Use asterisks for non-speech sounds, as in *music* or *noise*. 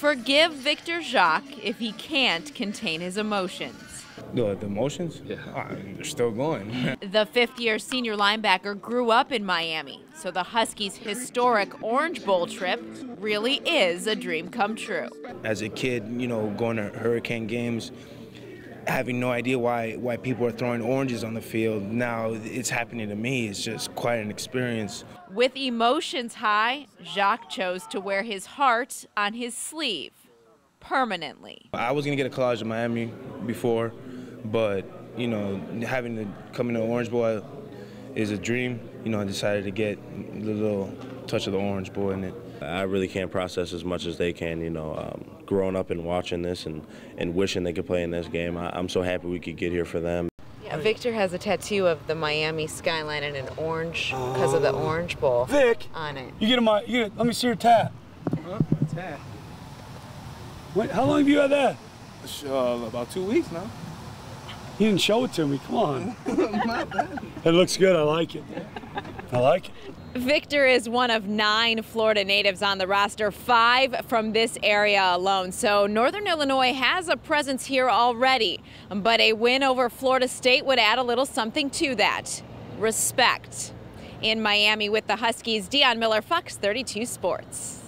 Forgive Victor Jacques if he can't contain his emotions. The, the emotions? Yeah. they're still going. *laughs* the fifth year senior linebacker grew up in Miami, so the Huskies' historic Orange Bowl trip really is a dream come true. As a kid, you know, going to Hurricane games, having no idea why why people are throwing oranges on the field. Now it's happening to me. It's just quite an experience. With emotions high, Jacques chose to wear his heart on his sleeve permanently. I was gonna get a college in Miami before, but you know, having to come into Orange Bowl is a dream. You know, I decided to get the little touch of the Orange Bowl in it. I really can't process as much as they can. You know, um, growing up and watching this and, and wishing they could play in this game. I, I'm so happy we could get here for them. Yeah, Victor has a tattoo of the Miami skyline and an orange because of the Orange Bowl. Vic, on it. You get a my, you get, let me see your tat. Huh? Tat. Wait, how long have you had that? Uh, about two weeks now. You didn't show it to me. Come on. *laughs* it looks good. I like it. I like it. Victor is one of nine Florida natives on the roster, five from this area alone. So Northern Illinois has a presence here already, but a win over Florida State would add a little something to that. Respect. In Miami with the Huskies, Dionne Miller, Fox 32 Sports.